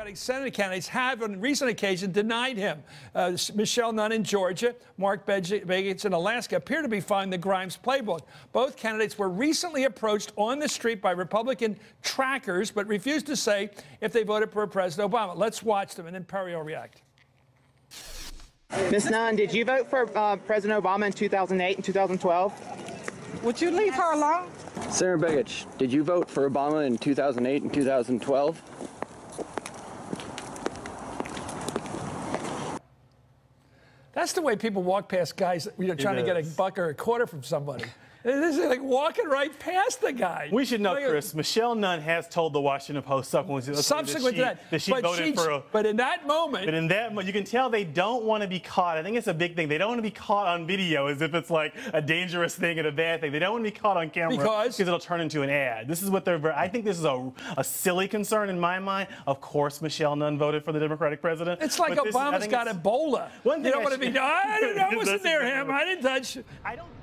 Democratic Senate candidates have, on recent occasion denied him. Uh, Michelle Nunn in Georgia, Mark Begich in Alaska appear to be following the Grimes playbook. Both candidates were recently approached on the street by Republican trackers, but refused to say if they voted for President Obama. Let's watch them, and then Perry will react. Ms. Nunn, did you vote for uh, President Obama in 2008 and 2012? Would you leave her alone? Senator Begich, did you vote for Obama in 2008 and 2012? That's the way people walk past guys, you know, trying to get a buck or a quarter from somebody. This is like walking right past the guy. We should know, Chris. Michelle Nunn has told the Washington Post subsequent, subsequent to that, that she but voted for a. But in that moment. But in that moment, you can tell they don't want to be caught. I think it's a big thing. They don't want to be caught on video as if it's like a dangerous thing and a bad thing. They don't want to be caught on camera because it'll turn into an ad. This is what they're. I think this is a, a silly concern in my mind. Of course, Michelle Nunn voted for the Democratic president. It's like Obama's got Ebola. One thing you don't want to be. I, I wasn't near him. I didn't touch. I don't.